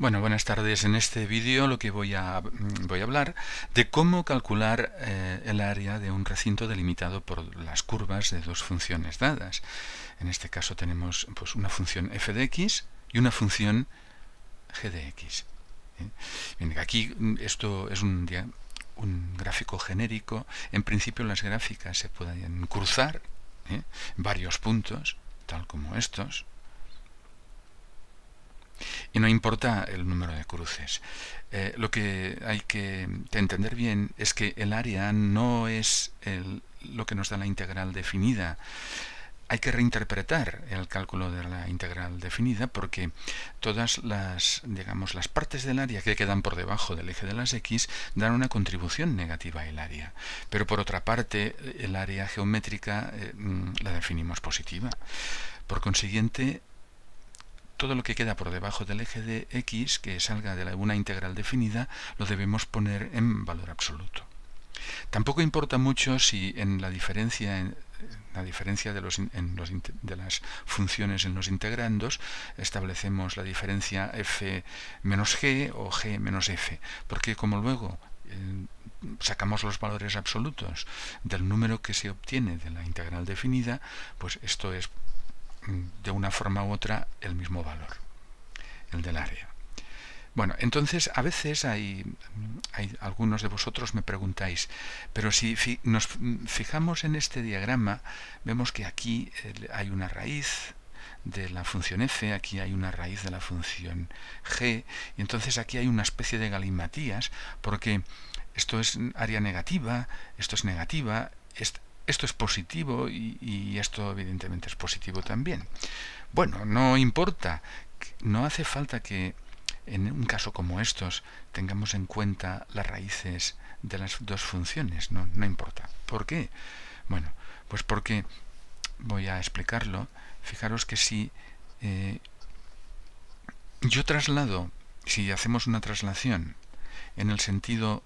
Bueno, buenas tardes. En este vídeo lo que voy a, mm, voy a hablar de cómo calcular eh, el área de un recinto delimitado por las curvas de dos funciones dadas. En este caso tenemos pues, una función f de x y una función g de x. ¿eh? aquí mm, esto es un, un, gráfico genérico. En principio las gráficas se pueden cruzar ¿eh? varios puntos, tal como estos y no importa el número de cruces. Eh, lo que hay que entender bien es que el área no es lo que nos da la integral definida. Hay que reinterpretar el cálculo de la integral definida porque todas las, digamos, las partes del área que quedan por debajo del eje de las x dan una contribución negativa al área. Pero por otra parte, el área geométrica eh, mm, la definimos positiva. Por consiguiente, todo lo que queda por debajo del eje de x, que salga de una integral definida, lo debemos poner en valor absoluto. Tampoco importa mucho si en la diferencia, en, la diferencia de, los, de, las funciones en los integrandos establecemos la diferencia f menos g o g menos f, porque como luego eh, sacamos los valores absolutos del número que se obtiene de la integral definida, pues esto es de una forma u otra el mismo valor, el del área. Bueno, entonces a veces hay, hay, algunos de vosotros me preguntáis, pero si nos fijamos en este diagrama, vemos que aquí eh, hay una raíz de la función f, aquí hay una raíz de la función g, y entonces aquí hay una especie de galimatías, porque esto es área negativa, esto es negativa, esto es positivo y, esto evidentemente es positivo también. Bueno, no importa, no hace falta que en un caso como estos tengamos en cuenta las raíces de las dos funciones, no, no importa. ¿Por qué? Bueno, pues porque voy a explicarlo. Fijaros que si eh, yo traslado, si hacemos una traslación en el sentido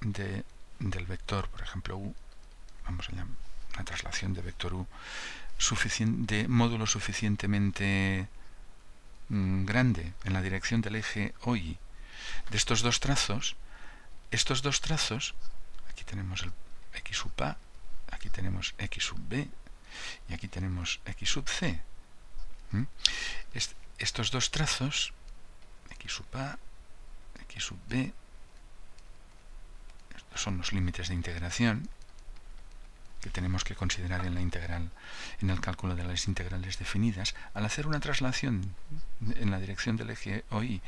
de del vector, por ejemplo, u, vamos a llamar una traslación de vector u, de módulo suficientemente mm, grande en la dirección del eje OY de estos dos trazos, estos dos trazos, aquí tenemos el x sub a, aquí tenemos x sub b y aquí tenemos x sub c. estos dos trazos, x sub a, x sub b, son los límites de integración que tenemos que considerar en la integral, en el cálculo de las integrales definidas, al hacer una traslación en la dirección del eje OI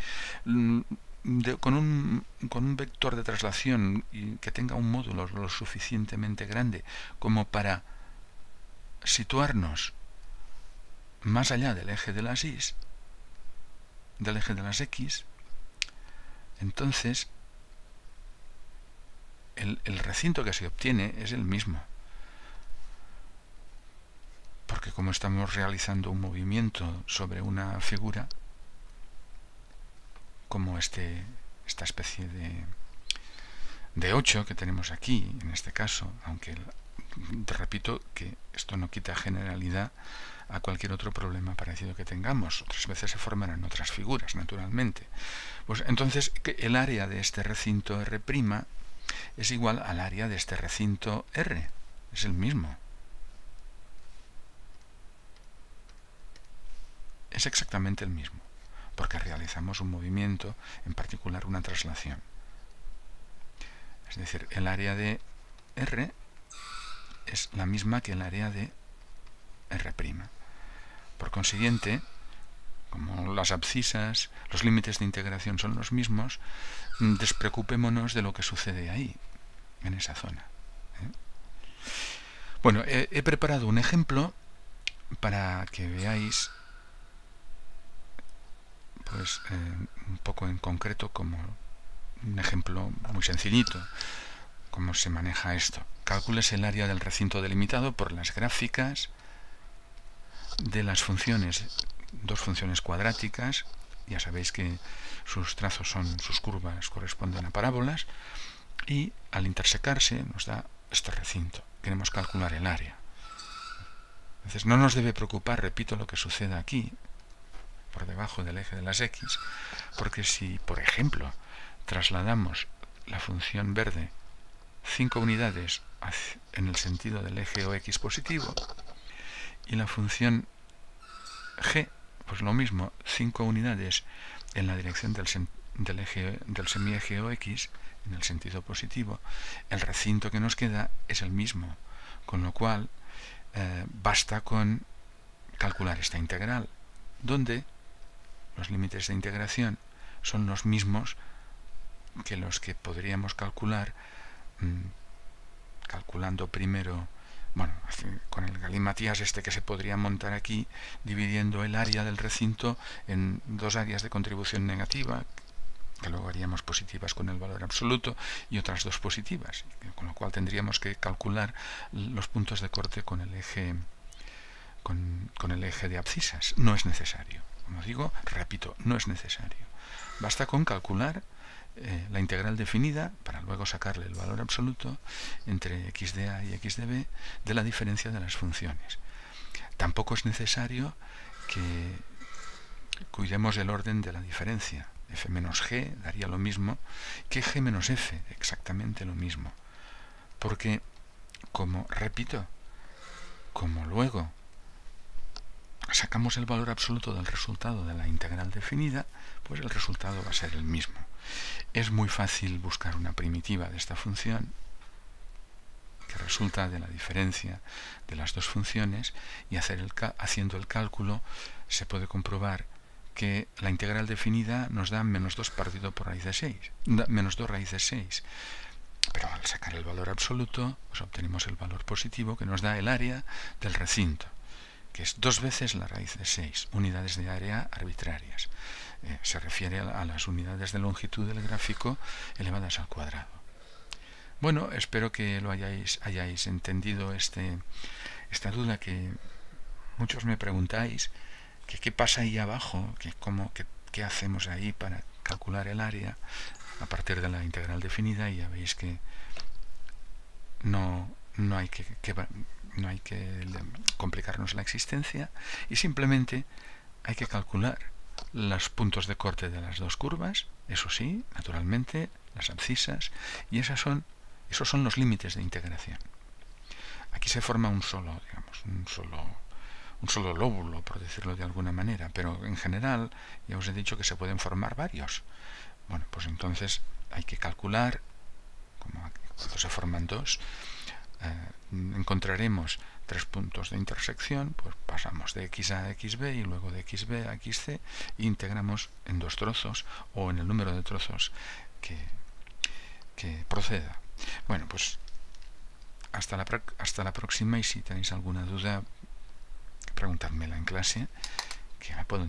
mm, con, un, con un vector de traslación que tenga un módulo lo suficientemente grande como para situarnos más allá del eje de las y, del eje de las x, entonces el, recinto que se obtiene es el mismo. Porque como estamos realizando un movimiento sobre una figura, como este, esta especie de, de 8 que tenemos aquí, en este caso, aunque repito que esto no quita generalidad a cualquier otro problema parecido que tengamos. Otras veces se formarán otras figuras, naturalmente. Pues entonces el área de este recinto R' es igual al área de este recinto R. Es el mismo. Es exactamente el mismo, porque realizamos un movimiento, en particular una traslación. Es decir, el área de R es la misma que el área de R'. Por consiguiente, como las abscisas, los límites de integración son los mismos, mm, despreocupémonos de lo que sucede ahí, en esa zona. ¿eh? Bueno, he, preparado un ejemplo para que veáis pues eh, un poco en concreto como un ejemplo muy sencillito cómo se maneja esto. Calcules el área del recinto delimitado por las gráficas de las funciones dos funciones cuadráticas, ya sabéis que sus trazos son, sus curvas corresponden a parábolas, y al intersecarse nos da este recinto. Queremos calcular el área. Entonces no nos debe preocupar, repito, lo que suceda aquí, por debajo del eje de las x, porque si, por ejemplo, trasladamos la función verde 5 unidades en el sentido del eje OX positivo y la función g, pues lo mismo, 5 unidades en la dirección del, del, eje, del semieje OX en el sentido positivo, el recinto que nos queda es el mismo, con lo cual eh, basta con calcular esta integral, donde los límites de integración son los mismos que los que podríamos calcular mm, calculando primero bueno, con el galimatías este que se podría montar aquí, dividiendo el área del recinto en dos áreas de contribución negativa, que luego haríamos positivas con el valor absoluto, y otras dos positivas, con lo cual tendríamos que calcular los puntos de corte con el eje con, con el eje de abscisas. No es necesario. Como digo, repito, no es necesario. Basta con calcular eh, la integral definida para luego sacarle el valor absoluto entre x de a y x de b de la diferencia de las funciones. Tampoco es necesario que cuidemos el orden de la diferencia. f menos g daría lo mismo que g menos f, exactamente lo mismo. Porque, como repito, como luego sacamos el valor absoluto del resultado de la integral definida, pues el resultado va a ser el mismo. Es muy fácil buscar una primitiva de esta función que resulta de la diferencia de las dos funciones y hacer el haciendo el cálculo se puede comprobar que la integral definida nos da menos 2 partido por raíz de 6, menos 2 raíz de 6. Pero al sacar el valor absoluto, pues obtenemos el valor positivo que nos da el área del recinto, que es dos veces la raíz de 6, unidades de área arbitrarias. Se refiere a, las unidades de longitud del gráfico elevadas al cuadrado. Bueno, espero que lo hayáis, hayáis entendido este, esta duda que muchos me preguntáis, que qué pasa ahí abajo, que cómo, qué hacemos ahí para calcular el área a partir de la integral definida y ya veis que no, no hay que no hay que complicarnos la existencia y simplemente hay que calcular los puntos de corte de las dos curvas, eso sí, naturalmente, las abscisas, y esas son, esos son los límites de integración. Aquí se forma un solo, digamos, un solo, un solo lóbulo, por decirlo de alguna manera, pero en general ya os he dicho que se pueden formar varios. Bueno, pues entonces hay que calcular, como cuando se forman dos, eh, encontraremos tres puntos de intersección, pues pasamos de x a xb y luego de xb a xc e integramos en dos trozos o en el número de trozos que, que proceda. Bueno, pues hasta la, hasta la próxima y si tenéis alguna duda, preguntadmela en clase, que la puedo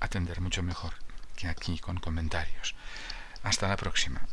atender mucho mejor que aquí con comentarios. Hasta la próxima.